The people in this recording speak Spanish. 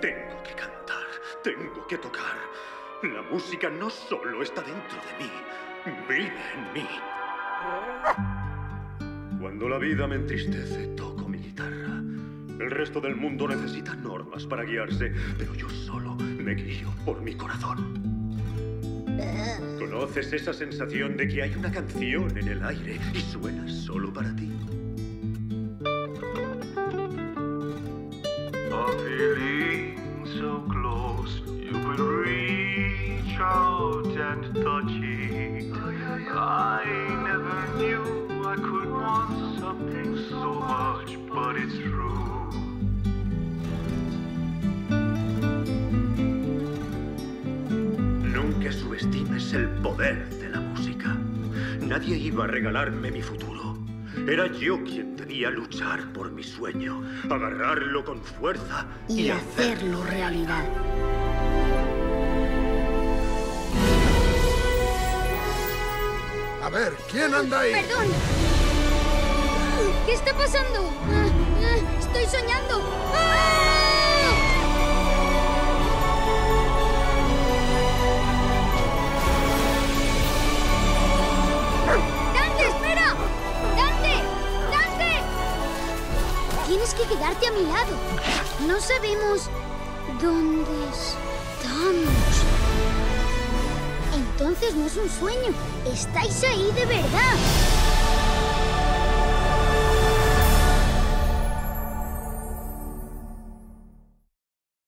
Tengo que tocar. La música no solo está dentro de mí, vive en mí. Cuando la vida me entristece, toco mi guitarra. El resto del mundo necesita normas para guiarse, pero yo solo me guío por mi corazón. ¿Conoces esa sensación de que hay una canción en el aire y suena solo para ti? Close, you could reach out and touch it. I never knew I could want something so much, but it's true. Nunca subestimes el poder de la música. Nadie iba a regalarme mi futuro. Era yo quien debía luchar por mi sueño, agarrarlo con fuerza y, y hacerlo realidad. A ver, ¿quién anda ahí? Perdón. ¿Qué está pasando? Estoy soñando. ¡Dante, espera! ¡Dante! ¡Dante! Tienes que quedarte a mi lado. No sabemos dónde estamos. Entonces no es un sueño. Estáis ahí de verdad.